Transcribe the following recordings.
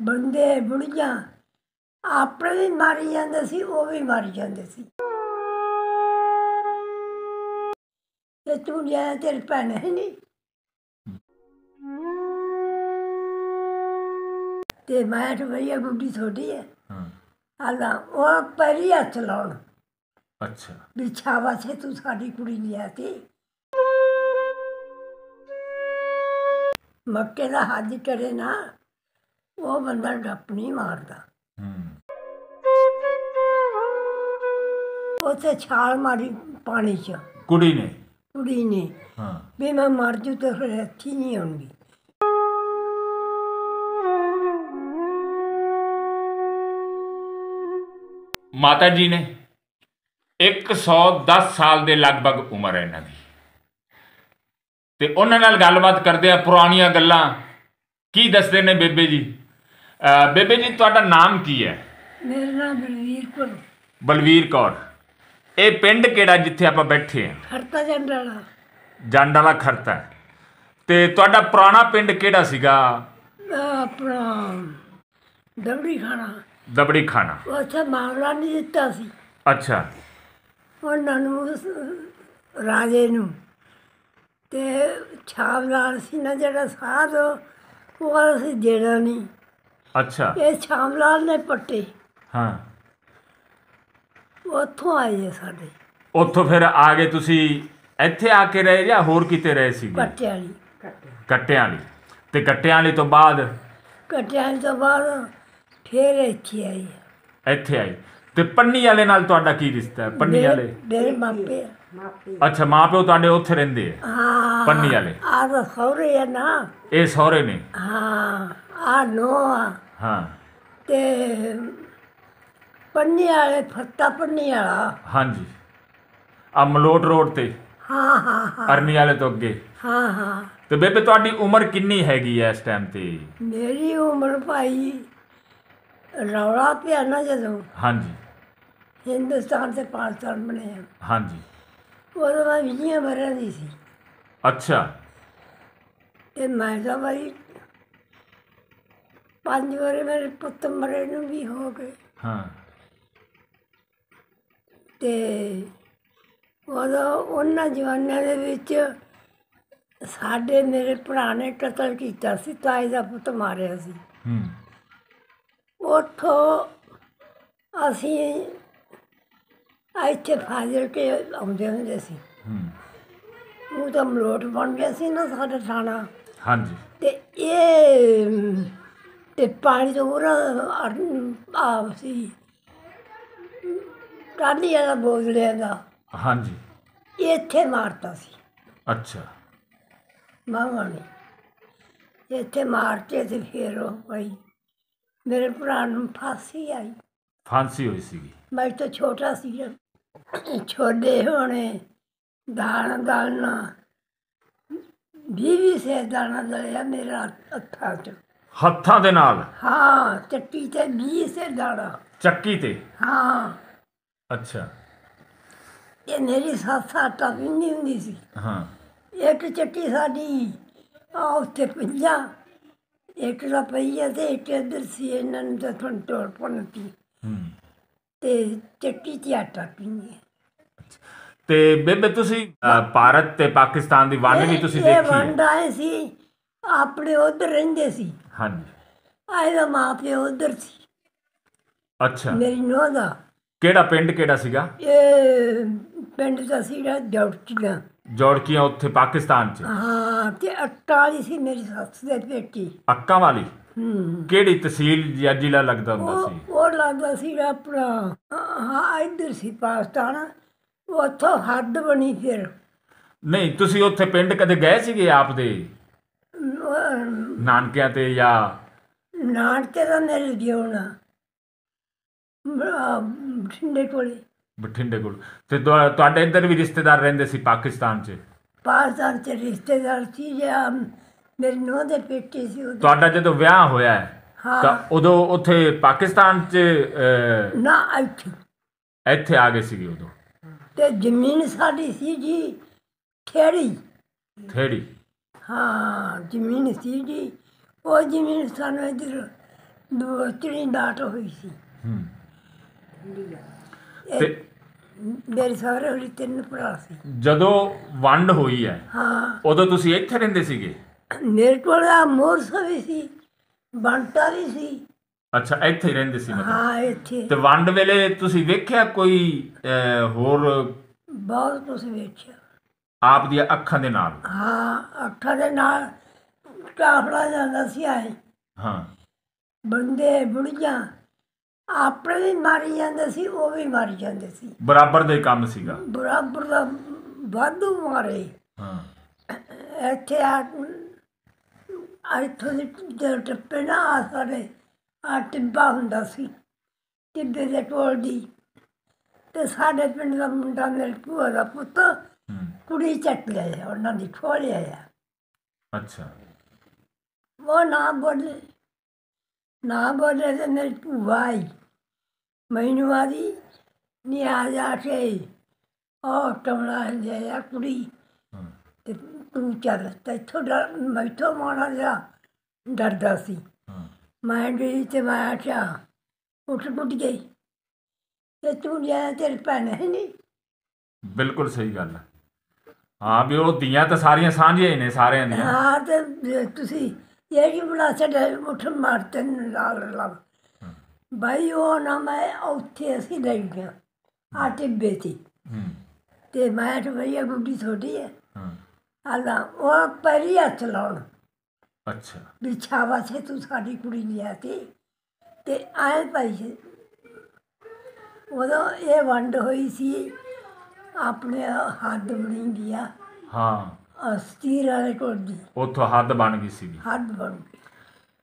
ਬੰਦੇ ਬੁੜੀਆਂ ਆਪਣੇ ਵੀ ਮਾਰੀ ਜਾਂਦੇ ਸੀ ਉਹ ਵੀ ਮਾਰੀ ਜਾਂਦੇ ਸੀ। ਤੇ ਤੂੰ ਜਿਆ ਤੇਰੀ ਭੈਣ ਹੈ ਨਹੀਂ ਤੇ ਮੈਂ ਤਾਂ ਭਈਆ ਬੁੱਢੀ ਛੋਟੀ ਹੈ ਹਾਂ। ਹਾਲਾ ਉਹ ਪਹਿਲੀ ਹੱਥ ਲਾਉਣ। ਅੱਛਾ। ਵੀ ਛਾਵਾਸੇ ਤੂੰ ਸਾਡੀ ਕੁੜੀ ਲਿਆਤੀ ਮੱਕੇ ਦਾ ਹੱਜ ਕਰੇ ਨਾ। ਉਹ ਬੰਦਾ ਡੱਪ ਨਹੀਂ ਮਾਰਦਾ। ਹੂੰ। ਉੱਥੇ ਛਾਲ ਮਾਰੀ ਪਾਣੀ 'ਚ। ਕੁੜੀ ਨੇ? ਕੁੜੀ ਨੇ। ਹਾਂ। ਵੀ ਮੈਂ ਮਰ ਜੂ ਤੇ ਫਿਰ ਇੱਥੇ ਨਹੀਂ ਆਉਂਦੀ। ਮਾਤਾ ਜੀ ਨੇ 110 ਸਾਲ ਦੇ ਲਗਭਗ ਉਮਰ ਹੈ ਇਹਨਾਂ ਦੀ। ਤੇ ਉਹਨਾਂ ਨਾਲ ਗੱਲਬਾਤ ਕਰਦੇ ਆ ਪੁਰਾਣੀਆਂ ਗੱਲਾਂ। ਕੀ ਦੱਸਦੇ ਨੇ ਬੇਬੇ ਜੀ? ਅਹ ਬੇਬੇ ਜੀ ਤੁਹਾਡਾ ਨਾਮ ਕੀ ਹੈ? ਮੇਰਾ ਨਾਮ ਬਲਵੀਰ ਕੋਲ ਬਲਵੀਰ ਕੌਰ। ਇਹ ਪਿੰਡ ਕਿਹੜਾ ਜਿੱਥੇ ਆਪਾਂ ਬੈਠੇ ਹਾਂ? ਖਰਤਾ ਜੰਡਾਲਾ ਜੰਡ ਵਾਲਾ ਖਰਤਾ ਹੈ। ਤੇ ਤੁਹਾਡਾ ਪੁਰਾਣਾ ਪਿੰਡ ਕਿਹੜਾ ਸੀਗਾ? ਆਪਣਾ ਦਬੜੀ ਖਾਣਾ। ਦਬੜੀ ਖਾਣਾ। ਉੱਥੇ ਮਾਮਲਾ ਨਹੀਂ ਦਿੱਤਾ ਸੀ। ਅੱਛਾ। ਉਹਨਾਂ ਨੂੰ ਉਸ ਰਾਜੇ ਨੂੰ। ਤੇ ਛਾਵਲਾਲ ਸੀ ਨਾ ਜਿਹੜਾ ਸਾਧ ਉਹ ਅਸੀਂ ਦੇਣਾ ਨਹੀਂ। ਅੱਛਾ। ਇਹ ਛਾਵਲਾਲ ਨੇ ਪੱਟੇ। ਹਾਂ। ਉੱਥੋਂ ਆਏ ਆ ਸਾਡੇ। ਉੱਥੋਂ ਫਿਰ ਆ ਗਏ ਤੁਸੀਂ ਇੱਥੇ ਆ ਕੇ ਰਹੇ ਜਾਂ ਹੋਰ ਕਿਤੇ ਰਹੇ ਸੀਗੇ? ਕੱਟੇ ਵਾਲੀ ਕੱਟਿਆਂ ਵਾਲੀ ਤੇ ਕੱਟਿਆਂ ਵਾਲੀ ਤੋਂ ਬਾਅਦ? ਕੱਟਿਆਂ ਤੋਂ ਬਾਅਦ ਫੇਰ ਇੱਥੇ ਆਏ। ਆ। ਇੱਥੇ ਆਏ। ਤੇ ਪੰਨੀ ਵਾਲੇ ਨਾਲ ਤੁਹਾਡਾ ਕੀ ਰਿਸ਼ਤਾ ਹੈ? ਪੰਨੀ ਵਾਲੇ? ਮੇਰੇ ਮਾਪੇ। ਅੱਛਾ ਮਾਪਿਓ ਤੁਹਾਡੇ ਉੱਥੇ ਰਹਿੰਦੇ ਆ? ਹਾਂ। ਪੰਨੀ ਵਾਲੇ। ਆ ਤਾਂ ਸਹੁਰੇ ਆ ਨਾ। ਇਹ ਸਹੁਰੇ ਨੇ? ਹਾਂ। ਆ ਨੋ ਆ। ਹਾਂ। ਤੇ ਪੰਨੀ ਵਾਲੇ ਫੱਤਾ ਪੰਨੀ ਵਾਲਾ। ਹਾਂਜੀ। ਆ ਮਲੋਟ ਰੋਡ ਤੇ। ਹਾਂ ਹਾਂ ਹਾਂ। ਅਰਨੀ ਵਾਲੇ ਤੋਂ ਅੱਗੇ। ਹਾਂ ਹਾਂ। ਤੇ ਬੇਬੇ ਤੁਹਾਡੀ ਉਮਰ ਕਿੰਨੀ ਹੈਗੀ ਹੈ ਇਸ ਟਾਈਮ ਤੇ? ਮੇਰੀ ਉਮਰ ਭਾਈ ਰੌਲਾ ਪਿਆ ਨਾ ਜਦੋਂ ਹਾਂਜੀ। ਹਿੰਦੁਸਤਾਨ ਤੇ ਪਾਕਿਸਤਾਨ ਬਣੇ ਆ ਹਾਂਜੀ। ਉਦੋਂ ਮੈਂ ਵੀਹਾਂ ਵਰ੍ਹਿਆਂ ਦੀ ਸੀ। ਅੱਛਾ। ਤੇ ਮੈਂ ਤਾਂ ਭਾਈ ਪੰਜ ਵਾਰੇ ਮੇਰੇ ਪੁੱਤ ਮਰੇ ਨੂੰ ਵੀ ਹੋ ਗਏ। ਹਾਂ। ਤੇ ਉਦੋਂ ਉਹਨਾਂ ਜਵਾਨਾਂ ਦੇ ਵਿੱਚ ਸਾਡੇ ਮੇਰੇ ਭਰਾ ਨੇ ਕਤਲ ਕੀਤਾ ਸੀ ਤਾਏ ਦਾ ਪੁੱਤ ਮਾਰਿਆ ਸੀ। ਹੂੰ। ਉੱਥੋਂ ਅਸੀਂ ਇੱਥੇ ਫਾਜ਼ਿਲ ਕੇ ਆਉਂਦੇ ਹੁੰਦੇ ਸੀ। ਹੂੰ। ਉਹ ਤਾਂ ਮਲੋਟ ਬਣ ਗਿਆ ਸੀ ਨਾ ਸਾਡਾ ਥਾਣਾ। ਹਾਂਜੀ। ਤੇ ਇਹ ਤੇ ਪਾਣੀ ਤੋਂ ਉਰਾ ਆ ਸੀ। ਕਾਲੀ ਵਾਲਾ ਬੋਝਲਿਆਂ ਦਾ ਹਾਂਜੀ। ਇੱਥੇ ਮਾਰਤਾ ਸੀ। ਅੱਛਾ। ਮਾਮਾ ਨੇ। ਇੱਥੇ ਮਾਰ ਕੇ ਤੇ ਫੇਰ ਉਹ ਭਾਈ ਮੇਰੇ ਭਰਾ ਨੂੰ ਫਾਂਸੀ ਆਈ। ਫਾਂਸੀ ਹੋਈ ਸੀਗੀ। ਮੈਂ ਤਾਂ ਛੋਟਾ ਸੀ। ਛੋਡੇ ਹੋਣੇ ਦਾਣਾ ਦਾਣਾ ਵੀਹ ਵੀਹ ਸੇ ਦਾਣਾ ਦਲਿਆ ਮੇਰਾ ਅੱਖਾਂ 'ਚ। ਹੱਥਾਂ ਦੇ ਨਾਲ। ਹਾਂ ਚੱਟੀ ਤੇ ਵੀਹ ਸੇ ਦਾਣਾ ਚੱਕੀ ਤੇ? ਹਾਂ। ਅੱਛਾ। ਇਹ ਮੇਰੀ ਸੱਸ ਆਟਾ ਪੀਂਦੀ ਹੁੰਦੀ ਸੀ। ਹਾਂ। ਇੱਕ ਚੱਟੀ ਸਾਡੀ ਆ ਉੱਥੇ ਪੰਜਾ ਇੱਕ ਦਾ ਪਈਆ ਤੇ ਇੱਕ ਇੱਧਰ ਸੀ ਇਹਨਾਂ ਨੂੰ ਤਾਂ ਟੋੜ ਪਣਤੀ ਹੂੰ। ਤੇ ਚੱਟੀ ਤੇ ਆਟਾ ਪੀਂਦੇ। ਤੇ ਬੇਬੇ ਤੁਸੀਂ ਅ, ਭਾਰਤ ਤੇ ਪਾਕਿਸਤਾਨ ਦੀ ਵੰਡ ਵੀ ਤੁਸੀਂ ਇਹ ਦੇਖੀ ਹੈ? ਵੰਡ ਆਏ ਸੀ ਆਪਣੇ ਉਧਰ ਰਹਿੰਦੇ ਸੀ। ਹਾਂਜੀ। ਆਏ ਦਾ ਮਾਂ ਪਿਓ ਉਧਰ ਸੀ। ਅੱਛਾ। ਮੇਰੀ ਨੂੰਹ ਦਾ। ਕਿਹੜਾ ਪਿੰਡ ਕਿਹੜਾ ਸੀਗਾ? ਇਹ ਪਿੰਡ ਦਾ ਸੀਗਾ ਜੌਟੀਆਂ ਜੋੜਕੀਆਂ ਉੱਥੇ ਪਾਕਿਸਤਾਨ 'ਚ? ਹਾਂ ਤੇ ਅੱਟਾ ਵਾਲੀ ਸੀ ਮੇਰੀ ਸੱਸ ਦੇ ਪੇਟੀ। ਅੱਕਾਂ ਵਾਲੀ? ਹੂੰ। ਕਿਹੜੀ ਤਹਿਸੀਲ ਜਾਂ ਜ਼ਿਲ੍ਹਾ ਲੱਗਦਾ ਹੁੰਦਾ ਸੀ? ਉਹ ਲੱਗਦਾ ਸੀ ਆਪਣਾ ਹਾਂ ਇੱਧਰ ਸੀ ਪਾਕਿਸਤਾਨ। ਉੱਥੋਂ ਹੱਦ ਬਣੀ ਫਿਰ। ਨਹੀਂ ਤੁਸੀਂ ਉੱਥੇ ਪਿੰਡ ਕਦੇ ਗਏ ਸੀਗੇ ਆਪ ਦੇ? ਅਹ, ਨਾਨਕਿਆਂ ਤੇ ਜਾਂ ਨਾਨਕੇ ਦਾ ਮੇਰੇ ਜਿਉਣਾ ਬਠਿੰਡੇ ਕੋਲੇ। ਬਠਿੰਡੇ ਕੋਲ। ਤੇ ਤੁਹਾ- ਤੁਹਾਡੇ ਇੱਧਰ ਵੀ ਰਿਸ਼ਤੇਦਾਰ ਰਹਿੰਦੇ ਸੀ ਪਾਕਿਸਤਾਨ 'ਚ? ਪਾਕਿਸਤਾਨ ਚ ਰਿਸ਼ਤੇਦਾਰ ਸੀ ਜਾਂ ਮੇਰੀ ਨੂੰਹ ਦੇ ਪੇਟੀ ਸੀ ਉਹਦੇ। ਤੁਹਾਡਾ ਜਦੋਂ ਵਿਆਹ ਹੋਇਆ ਹੈ, ਹਾਂ। ਤਾਂ ਉਦੋਂ ਉੱਥੇ ਪਾਕਿਸਤਾਨ 'ਚ ਨਾ ਇੱਥੇ। ਇੱਥੇ ਆ ਗਏ ਸੀਗੇ ਉਦੋਂ? ਤੇ ਜ਼ਮੀਨ ਸਾਡੀ ਸੀ ਜੀ ਠੇੜੀ ਥੇੜੀ ਹਾਂ ਜ਼ਮੀਨ ਸੀ ਜੀ। ਉਹ ਜ਼ਮੀਨ ਸਾਨੂੰ ਇੱਧਰ ਦੋਸਤਰੀ ਡਾਟ ਹੋਈ ਸੀ। ਹੂੰ। ਇਹ ਤੇ ਮੇਰੇ ਸਾਰੇ ਹੋਲੀ ਤਿੰਨ ਭਰਾ ਸੀ। ਜਦੋਂ ਵੰਡ ਹੋਈ ਹੈ ਹਾਂ। ਉਦੋਂ ਤੁਸੀਂ ਇੱਥੇ ਰਹਿੰਦੇ ਸੀਗੇ? ਮੇਰੇ ਕੋਲ ਆ ਮੋਰਸ ਵੀ ਸੀ ਬੰਟਾ ਵੀ ਸੀ। ਅੱਛਾ ਇੱਥੇ ਹੀ ਰਹਿੰਦੇ ਸੀ ਮਤਲਬ? ਹਾਂ ਇੱਥੇ। ਤੇ ਵੰਡ ਵੇਲੇ ਤੁਸੀਂ ਵੇਖਿਆ ਕੋਈ ਅਹ, ਹੋਰ ਬਹੁਤ ਕੁਝ ਵੇਖਿਆ। ਆਪ ਦੀਆਂ ਅੱਖਾਂ ਦੇ ਨਾਲ। ਹਾਂ ਅੱਖਾਂ ਦੇ ਨਾਲ ਕਾਫਲਾ ਜਾਂਦਾ ਸੀ ਆਏ। ਹਾਂ। ਬੰਦੇ ਬੁੜੀਆਂ ਆਪਣੇ ਵੀ ਮਾਰੀ ਜਾਂਦੇ ਸੀ ਉਹ ਵੀ ਮਾਰੀ ਜਾਂਦੇ ਸੀ। ਬਰਾਬਰ ਦਾ ਹੀ ਕੰਮ ਸੀਗਾ। ਬਰਾਬਰ ਦਾ ਵਾਧੂ ਮਾਰੇ। ਹਾਂ। ਇੱਥੇ ਆ ਇੱਥੋਂ ਦੇ ਟੱਪੇ ਨਾ ਆ ਸਾਡੇ ਆ ਟਿੱਬਾ ਹੁੰਦਾ ਸੀ ਟਿੱਬੇ ਦੇ ਕੋਲ ਦੀ। ਤੇ ਸਾਡੇ ਪਿੰਡ ਦਾ ਮੁੰਡਾ ਮੇਰੇ ਭੂਆ ਦਾ ਪੁੱਤ ਕੁੜੀ ਚੱਕ ਲਿਆ ਉਹਨਾਂ ਦੀ ਖੋਲਿਆ ਆ। ਅੱਛਾ। ਉਹ ਨਾ ਬੋਲੇ ਨਾ ਬੋਲੇ ਤੇ ਮੇਰੀ ਭੂਆ ਆਈ। ਮੈਨੂੰ ਆਦੀ ਨੀ ਆ ਜਾ ਕੇ ਉਹ ਟਮਲਾ ਲਿਆ ਕੁੜੀ। ਤੇ ਤੂੰ ਚੱਲ ਤੇ ਇੱਥੋਂ ਡਰ ਮੈਥੋਂ ਮਾੜਾ ਜਿਹਾ ਡਰਦਾ ਸੀ। ਮੈਂ ਗਈ ਤੇ ਮੈਂ ਆਖਿਆ ਉੱਠ ਪੁੱਟ ਗਈ। ਤੇ ਤੂੰ ਲਿਆ ਤੇਰੀ ਭੈਣ ਹੈ ਨਹੀਂ ਬਿਲਕੁਲ ਸਹੀ ਗੱਲ ਹੈ ਹਾਂ ਵੀ ਉਹ ਦੀਆਂ ਤਾਂ ਸਾਰੀਆਂ ਸਾਂਝੀਆਂ ਹੀ ਨੇ ਸਾਰਿਆਂ ਦੀਆਂ। ਹਾਂ ਤੇ ਜੇ ਤੁਸੀਂ ਇਹ ਕੀ ਬਣਾ ਛੱਡੇ ਉੱਠ ਮਾਰਤੇ ਨਾਲ ਲੱਗ ਬਾਈ ਉਹ ਨਾ ਮੈਂ ਉੱਥੇ ਅਸੀਂ ਲੈ ਗਿਆ ਆ ਟਿੱਬੇ ਤੇ। ਮੈਂ ਤੇ ਭਈਆ ਗੁੱਡੀ ਛੋਟੀ ਹੈ। ਹਾਂ। ਆਲਾ ਉਹ ਪੈਰੀ ਹੱਥ ਲਾਉਣ। ਅੱਛਾ। ਵਿਛਾਵਾ ਸੇ ਤੂੰ ਸਾਡੀ ਕੁੜੀ ਲਿਆ ਤੇ। ਤੇ ਆਏ ਭਾਈ ਜੀ। ਉਦੋਂ ਇਹ ਵੰਡ ਹੋਈ ਸੀ ਆਪਣੇ ਹੱਦ ਬਣੀ ਗਿਆ ਹਾਂ। ਅਸਤੀਰ ਵਾਲੇ ਕੋਲ ਦੀ। ਉੱਥੋਂ ਹੱਦ ਬਣ ਗਈ ਸੀਗੀ। ਹੱਦ ਬਣ ਗਈ।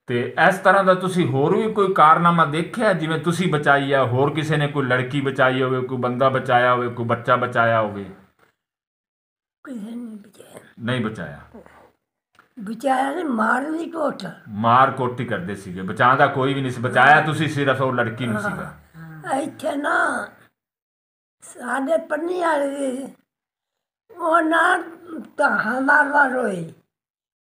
ਤੇ ਇਸ ਤਰ੍ਹਾਂ ਦਾ ਤੁਸੀਂ ਹੋਰ ਵੀ ਕੋਈ ਕਾਰਨਾਮਾ ਦੇਖਿਆ? ਜਿਵੇਂ ਤੁਸੀਂ ਬਚਾਈ ਆ ਹੋਰ ਕਿਸੇ ਨੇ ਕੋਈ ਲੜਕੀ ਬਚਾਈ ਹੋਵੇ ਕੋਈ ਬੰਦਾ ਬਚਾਇਆ ਹੋਵੇ ਕੋਈ ਬੱਚਾ ਬਚਾਇਆ ਹੋਵੇ? ਕਿਸੇ ਨੇ ਬਚਾਇਆ। ਨਹੀਂ ਬਚਾਇਆ। ਬਚਾਇਆ ਨੇ ਮਾਰਨ ਦੀ ਕੋਟ ਮਾਰ ਕੋਟੀ ਕਰਦੇ ਸੀਗੇ। ਬਚਾਉਣ ਦਾ ਕੋਈ ਵੀ ਨਹੀਂ ਸੀ। ਬਚਾਇਆ ਤੁਸੀਂ ਸਿਰਫ ਉਹ ਲੜਕੀ ਨੂੰ ਸੀਗਾ। ਇੱਥੇ ਨਾ ਸਾਡੇ ਪੰਨੀ ਵਾਲੇ ਉਹ ਨਾ ਤਾਂ ਮਾਰ ਮਾਰ ਹੋਏ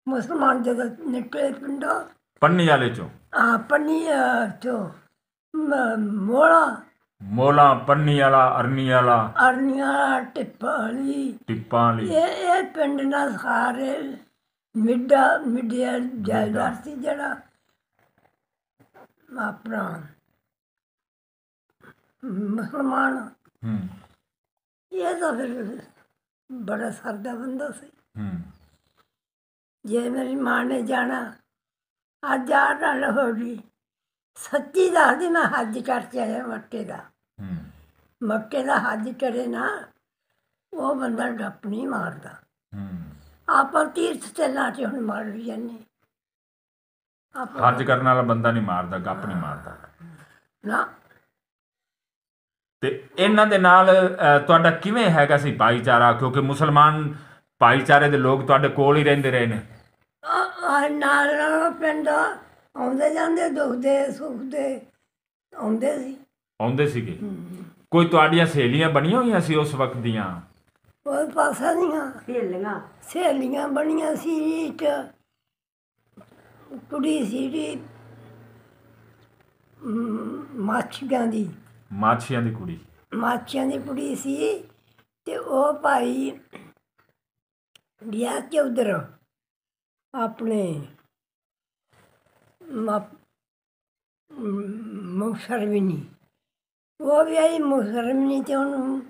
ਮੁਸਲਮਾਨ ਜਦੋਂ ਨਿਕਲੇ ਪਿੰਡੋਂ। ਪੰਨੀ ਵਾਲੇ ਚੋਂ? ਆ ਪੰਨੀ ਤੋਂ ਮੋੜਾ ਮੋਲਾ। ਪੰਨੀ ਵਾਲਾ ਅਰਨੀ ਵਾਲਾ। ਅਰਨੀਆਂ ਟਿੱਪਾਲੀ ਟਿੱਪਾਂ ਵਾਲੀ। ਇਹ ਇਹ ਪਿੰਡ ਨਾਲ ਸਾਰੇ ਮਿੱਡਾ ਮਿੱਡਿਆ ਜਾਇਦਾਰ ਸੀ ਜਿਹੜਾ ਆਪਣਾ ਮੁਸਲਮਾਨ ਹੂੰ। ਇਹ ਤਾਂ ਫਿਰ ਬੜਾ ਸਰਦਾ ਬੰਦਾ ਸੀ। ਹੂੰ। ਜੇ ਮੇਰੀ ਮਾਂ ਨੇ ਜਾਣਾ ਅੱਜ ਆ ਨਾਲ ਹੋ ਗਈ ਸੱਚੀ ਦੱਸਦੀ ਮੈਂ ਹੱਜ ਕਰਕੇ ਆਇਆ ਮੱਕੇ ਦਾ। ਹੂੰ। ਮੱਕੇ ਦਾ ਹੱਜ ਕਰੇ ਨਾ ਉਹ ਬੰਦਾ ਡੱਪ ਨਹੀਂ ਮਾਰਦਾ। ਹੂੰ। ਆਪਾਂ ਤੀਰਥ ਤੇ ਲਾ ਕੇ ਹੁਣ ਮਾਰ ਲਈ ਜਾਂਦੇ। ਆਪਾਂ ਹੱਜ ਕਰਨ ਵਾਲਾ ਬੰਦਾ ਨਹੀਂ ਮਾਰਦਾ ਗੱਪ ਨਹੀਂ ਮਾਰਦਾ। ਨਾ। ਤੇ ਇਹਨਾਂ ਦੇ ਨਾਲ ਤੁਹਾਡਾ ਕਿਵੇਂ ਹੈਗਾ ਸੀ ਭਾਈਚਾਰਾ? ਕਿਉਂਕਿ ਮੁਸਲਮਾਨ ਭਾਈਚਾਰੇ ਦੇ ਲੋਕ ਤੁਹਾਡੇ ਕੋਲ ਹੀ ਰਹਿੰਦੇ ਰਹੇ ਨੇ। ਨਾਲ ਨਾਲ ਪਿੰਡ ਆਉਂਦੇ ਜਾਂਦੇ ਦੁਖਦੇ ਸੁਖਦੇ ਆਉਂਦੇ ਸੀ। ਆਉਂਦੇ ਸੀਗੇ? ਕੋਈ ਤੁਹਾਡੀਆਂ ਸਹੇਲੀਆਂ ਬਣੀਆਂ ਹੋਈਆਂ ਸੀ ਉਸ ਵਕਤ ਦੀਆਂ? ਉਹ ਪਾਸਾ ਦੀਆਂ ਸਹੇਲੀਆਂ? ਸਹੇਲੀਆਂ ਬਣੀਆਂ ਸੀ ਇੱਕ ਕੁੜੀ ਸੀ ਮ, ਮਾਛੀਆਂ ਦੀ। ਮਾਛੀਆਂ ਦੀ ਕੁੜੀ। ਮਾਛੀਆਂ ਦੀ ਕੁੜੀ ਸੀ ਤੇ ਉਹ ਭਾਈ ਗਿਆ ਕਿ ਉਧਰ ਆਪਣੇ ਮੁਸਰਮਨੀ ਉਹ ਵੀ ਆਈ ਮੁਸਰਮਨੀ ਤੇ ਉਹਨੂੰ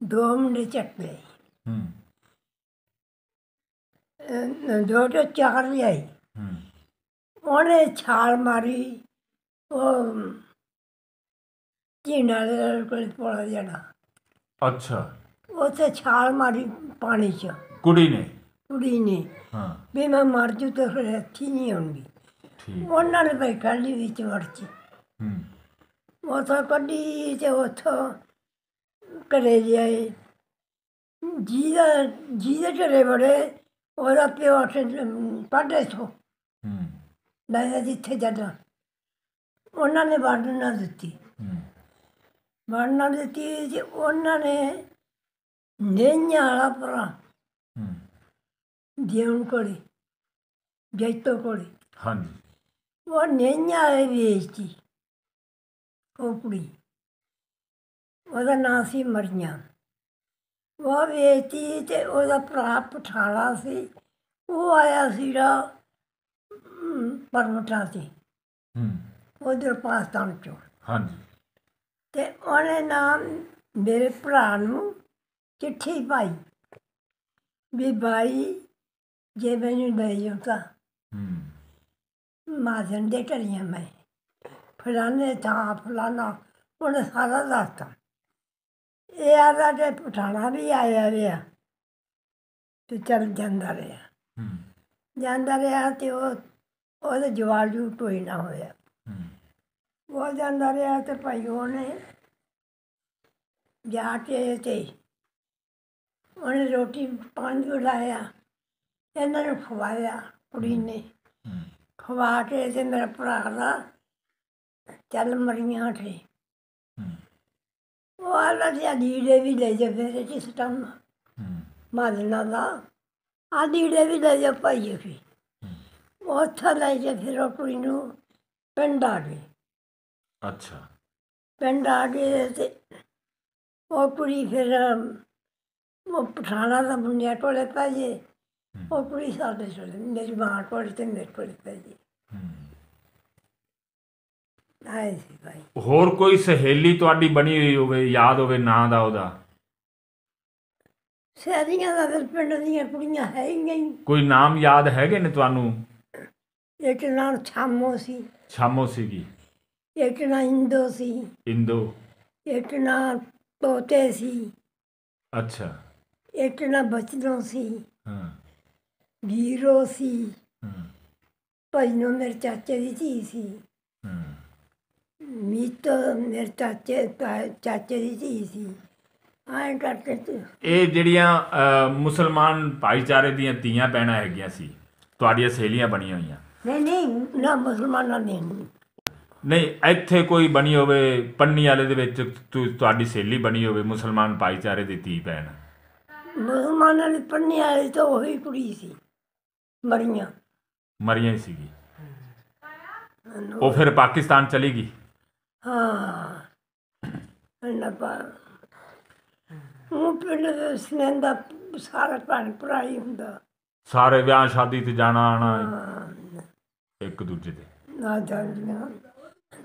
ਦੋ ਮੁੰਡੇ ਚੱਕ ਲਏ ਹੂੰ। ਦੋ ਤੋਂ ਚਾਰ ਲਿਆਈ ਹੂੰ। ਉਹਨੇ ਛਾਲ ਮਾਰੀ ਉਹ ਚੀਨਾ ਦੇ ਕੋਲ ਪੜਾ ਜਾਣਾ ਅੱਛਾ ਉੱਥੇ ਛਾਲ ਮਾਰੀ ਪਾਣੀ 'ਚ ਕੁੜੀ ਨੇ ਕੁੜੀ ਨੇ ਹਾਂ ਵੀ ਮੈਂ ਮਰ ਜੂ ਤੇ ਫਿਰ ਇੱਥੇ ਨਹੀਂ ਆਉਂਗੀ ਠੀਕ ਉਹਨਾਂ ਨੇ ਭਾਈ ਕਾਲੀ ਵਿੱਚ ਵੜਚੀ ਹੂੰ ਉੱਥੋਂ ਕੱਢੀ ਤੇ ਉੱਥੋਂ ਘਰੇ ਜਾਏ ਜਿਹਦਾ ਜਿਹਦੇ ਘਰੇ ਬੜੇ ਉਹਦਾ ਪਿਓ ਤੇ ਪੜ੍ਹੇ ਤੋਂ ਹੂੰ ਮੈਂ ਜਿੱਥੇ ਜਾਣਾ ਉਹਨਾਂ ਨੇ ਵੰਡ ਨਾ ਦਿੱਤੀ ਹੂੰ ਵੰਡ ਨਾ ਦਿੱਤੀ ਜੀ ਉਹਨਾਂ ਨੇ ਨੇਈਆਂ ਵਾਲਾ ਭਰਾ ਹੂੰ। ਜਿਉਂ ਕੋਲੇ ਜੈਤੋ ਕੋਲੇ। ਹਾਂਜੀ। ਉਹ ਨਈਆਂ ਵਾਲੇ ਵੇਚਤੀ ਕੁੜੀ। ਉਹਦਾ ਨਾਂ ਸੀ ਮਰੀਆਂ। ਉਹ ਵੇਚਤੀ ਤੇ ਉਹਦਾ ਭਰਾ ਪਠਾਣਾ ਸੀ। ਉਹ ਆਇਆ ਸੀਗਾ ਪਰਮਟਾ ਤੇ। ਹੂੰ। ਉਧਰ ਪਾਕਿਸਤਾਨ ਚੋਂ। ਹਾਂਜੀ। ਤੇ ਉਹਨੇ ਨਾਮ ਮੇਰੇ ਭਰਾ ਨੂੰ ਚਿੱਠੀ ਪਾਈ ਵੀ ਭਾਈ ਜੇ ਮੈਨੂੰ ਲੈ ਜਾਓ ਤਾਂ। ਮਾਜਨ ਦੇ ਕਰੀਆਂ ਮੈਂ। ਫਲਾਣੇ ਥਾਂ ਫਲਾਣਾ ਉਹਨੇ ਸਾਰਾ ਦੱਸਤਾ। ਇਹ ਆਦਾ ਤੇ ਪਠਾਣਾ ਵੀ ਆਇਆ ਰਿਹਾ ਤੇ ਚੱਲ ਜਾਂਦਾ ਰਿਹਾ। ਜਾਂਦਾ ਰਿਹਾ ਤੇ ਉਹ ਉਹਦੇ ਜਵਾਲ ਜੂ ਕੋਈ ਨਾ ਹੋਇਆ। ਉਹ ਜਾਂਦਾ ਰਿਹਾ ਤੇ ਭਾਈ ਉਹਨੇ ਜਾ ਕੇ ਤੇ ਉਹਨੇ ਰੋਟੀ ਪਾਣੀ ਉਡਾਇਆ ਇਹਨਾਂ ਨੂੰ ਖਵਾਇਆ ਕੁੜੀ ਨੇ। ਖਵਾ ਕੇ ਤੇ ਮੇਰਾ ਭਰਾ ਦਾ ਚੱਲ ਮਰੀਆਂ ਠੇ ਉਹ ਆਲਾ ਜੀ ਲੀੜੇ ਵੀ ਲੈ ਜਾ ਫਿਰ ਕਿਸ ਟਾਈਮ ਮਾਦਨਾ ਦਾ। ਆ ਲੀੜੇ ਵੀ ਲੈ ਜਾ ਭਾਈ ਫਿਰ ਉੱਥੇ ਲੈ ਜਾ ਫਿਰ ਉਹ ਕੁੜੀ ਨੂੰ ਪਿੰਡ ਆ ਗਏ ਅੱਛਾ। ਪਿੰਡ ਆ ਗਏ ਤੇ ਉਹ ਕੁੜੀ ਫਿਰ ਉਹ ਪਠਾਣਾ ਦਾ ਮੁੰਡਿਆ ਕੋਲੇ ਪੈ ਜੇ। ਉਹ ਕੁੜੀ ਸਾਡੇ ਕੋਲੇ ਮੇਰੀ ਮਾਂ ਕੋਲ ਤੇ ਮੇਰੇ ਕੋਲ ਪੈ ਜੇ। ਹੂੰ। ਆਏ ਸੀ ਭਾਈ। ਹੋਰ ਕੋਈ ਸਹੇਲੀ ਤੁਹਾਡੀ ਬਣੀ ਹੋਈ ਹੋਵੇ ਯਾਦ ਹੋਵੇ ਨਾਂ ਦਾ ਉਹਦਾ? ਸਾਰੀਆਂ ਦਾ ਫਿਰ ਪਿੰਡ ਦੀਆਂ ਕੁੜੀਆਂ ਹੈ ਹੀ ਨਹੀਂ। ਕੋਈ ਨਾਮ ਯਾਦ ਹੈਗੇ ਨੇ ਤੁਹਾਨੂੰ? ਇੱਕ ਨਾਂ ਛਾਮੋ ਸੀ। ਛਾਮੋ ਸੀਗੀ। ਇੱਕ ਨਾਂ ਇੰਦੋ ਸੀ। ਇੰਦੋ? ਇੱਕ ਨਾਂ ਤੋਤੇ ਸੀ। ਅੱਛਾ। ਇੱਕ ਨਾਂ ਬਚਨੋ ਸੀ। ਹਾਂ। ਵੀਰੋ ਸੀ। ਹਾਂ। ਭਜਨੋ ਮੇਰੇ ਚਾਚੇ ਦੀ ਧੀ ਸੀ। ਹਾਂ। ਮੀਤ ਮੇਰੇ ਚਾਚੇ ਚਾਚੇ ਦੀ ਧੀ ਸੀ। ਐਂ ਕਰਕੇ ਤੇ ਇਹ ਜਿਹੜੀਆਂ ਮੁਸਲਮਾਨ ਭਾਈਚਾਰੇ ਦੀਆਂ ਧੀਆਂ ਭੈਣਾਂ ਹੈਗੀਆਂ ਸੀ ਤੁਹਾਡੀਆਂ ਸਹੇਲੀਆਂ ਬਣੀਆਂ ਹੋਈਆਂ। ਨਹੀਂ ਨਹੀਂ ਨਾ ਮੁਸਲਮਾਨਾਂ ਨਹੀਂ। ਨਹੀਂ ਇੱਥੇ ਕੋਈ ਬਣੀ ਹੋਵੇ ਪੰਨੀ ਵਾਲੇ ਦੇ ਵਿੱਚ ਤੁ- ਤੁਹਾਡੀ ਸਹੇਲੀ ਬਣੀ ਹੋਵੇ ਮੁਸਲਮਾਨ ਭਾਈਚਾਰੇ ਦੀ ਧੀ ਭੈਣ। ਮੁਸਲਮਾਨਾਂ ਦੀ ਪੰਨੀ ਵਾਲੀ ਤਾਂ ਉਹੀ ਕੁੜੀ ਸੀ ਮਰੀਆਂ। ਮਰੀਆਂ ਹੀ ਸੀਗੀ। ਉਹ ਫਿਰ ਪਾਕਿਸਤਾਨ ਚਲੀ ਗਈ? ਹਾਂ। ਅੰਨਾ ਪਾ ਉਹ ਪਿੰਡ ਦੇ ਸਨੰਦਾ ਸਾਰਾ ਭਰਾ ਹੀ ਹੁੰਦਾ। ਸਾਰੇ ਵਿਆਹ ਸ਼ਾਦੀ ਤੇ ਜਾਣਾ ਆਣਾ ਹਾਂ, ਇੱਕ ਦੂਜੇ ਦੇ। ਨਾ ਜਾਂਦੀਆਂ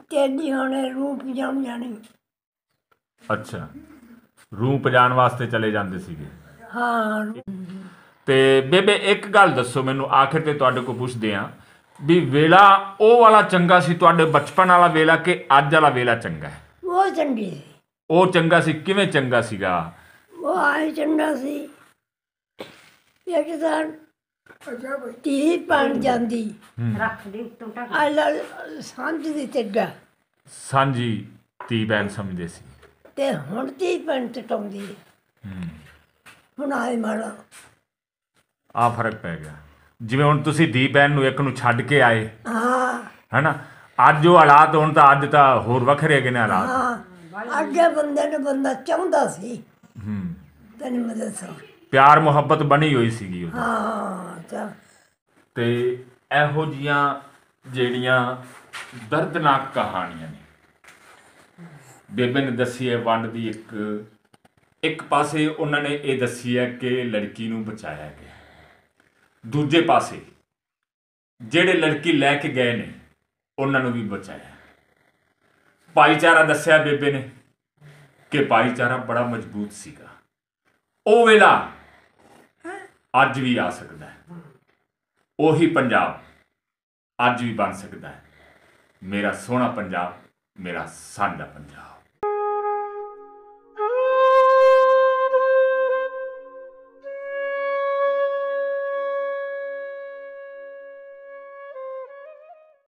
ਤੇਲੀ ਹੋਣੇ ਰੂਪ ਜਾਣ ਜਾਣੀ। ਅੱਛਾ। ਰੂਹ ਪਜਾਣ ਵਾਸਤੇ ਚਲੇ ਜਾਂਦੇ ਸੀਗੇ। ਹਾਂ ਤੇ ਬੇਬੇ ਇੱਕ ਗੱਲ ਦੱਸੋ ਮੈਨੂੰ ਆਖਿਰ ਤੇ ਤੁਹਾਡੇ ਕੋਲ ਪੁੱਛਦੇ ਆ ਵੀ ਵੇਲਾ ਉਹ ਵਾਲਾ ਚੰਗਾ ਸੀ ਤੁਹਾਡੇ ਬਚਪਨ ਵਾਲਾ ਵੇਲਾ ਕਿ ਅੱਜ ਵਾਲਾ ਵੇਲਾ ਚੰਗਾ ਹੈ? ਉਹ ਚੰਗੀ। ਸੀ ਉਹ ਚੰਗਾ ਸੀ ਕਿਵੇਂ ਚੰਗਾ ਸੀਗਾ? ਉਹ ਆਏ ਚੰਗਾ ਸੀ। ਇੱਕ ਤਾਂ ਤੀ ਬਣ ਜਾਂਦੀ। ਰੱਖ ਦੇ ਉੱਤੋਂ ਢੱਕ। ਆਲਾ ਸਾਂਝ ਦੀ ਚੱਗਾ ਸਾਂਝੀ ਧੀ ਭੈਣ ਸਮਝਦੇ ਸੀ। ਤੇ ਹੁਣ ਤੀ ਬਣ ਟਟਾਉਂਦੀ ਹੂੰ। ਹੁਣ ਆਏ ਮਾੜਾ। ਆ ਫ਼ਰਕ ਪੈ ਗਿਆ। ਜਿਵੇਂ ਹੁਣ ਤੁਸੀਂ ਧੀ ਭੈਣ ਨੂੰ ਇੱਕ ਨੂੰ ਛੱਡ ਕੇ ਆਏ। ਹਾਂ। ਹੈਨਾ? ਅੱਜ ਉਹ ਹਾਲਾਤ ਹੁਣ ਤਾਂ ਅੱਜ ਤਾਂ ਹੋਰ ਵੱਖਰੇ ਹੈਗੇ ਨੇ ਹਾਲਾਤ। ਹਾਂ। ਅੱਗੇ ਬੰਦੇ ਨੂੰ ਬੰਦਾ ਚਾਹੁੰਦਾ ਸੀ। ਹੂੰ। ਤੈਨੂੰ ਮੈਂ ਦੱਸਾਂ। ਪਿਆਰ ਮੁਹੱਬਤ ਬਣੀ ਹੋਈ ਸੀਗੀ ਉਦੋਂ ਹਾਂ ਤੇ ਇਹੋ ਜੀਆਂ ਜਿਹੜੀਆਂ ਦਰਦਨਾਕ ਕਹਾਣੀਆਂ ਨੇ। ਬੇਬੇ ਨੇ ਦੱਸੀ ਹੈ ਵੰਡ ਦੀ ਇੱਕ ਇੱਕ ਪਾਸੇ ਉਹਨਾਂ ਨੇ ਇਹ ਦੱਸੀ ਹੈ ਕਿ ਲੜਕੀ ਨੂੰ ਬਚਾਇਆ ਗਿਆ ਦੂਜੇ ਪਾਸੇ ਜਿਹੜੇ ਲੜਕੀ ਲੈ ਕੇ ਗਏ ਨੇ ਉਹਨਾਂ ਨੂੰ ਵੀ ਬਚਾਇਆ। ਭਾਈਚਾਰਾ ਦੱਸਿਆ ਬੇਬੇ ਨੇ ਕਿ ਭਾਈਚਾਰਾ ਬੜਾ ਮਜ਼ਬੂਤ ਸੀਗਾ। ਉਹ ਵੇਲਾ ਅੱਜ ਵੀ ਆ ਸਕਦਾ ਹੈ। ਉਹੀ ਪੰਜਾਬ ਅੱਜ ਵੀ ਬਣ ਸਕਦਾ ਹੈ। ਮੇਰਾ ਸੋਹਣਾ ਪੰਜਾਬ, ਮੇਰਾ ਸਾਂਝਾ ਪੰਜਾਬ।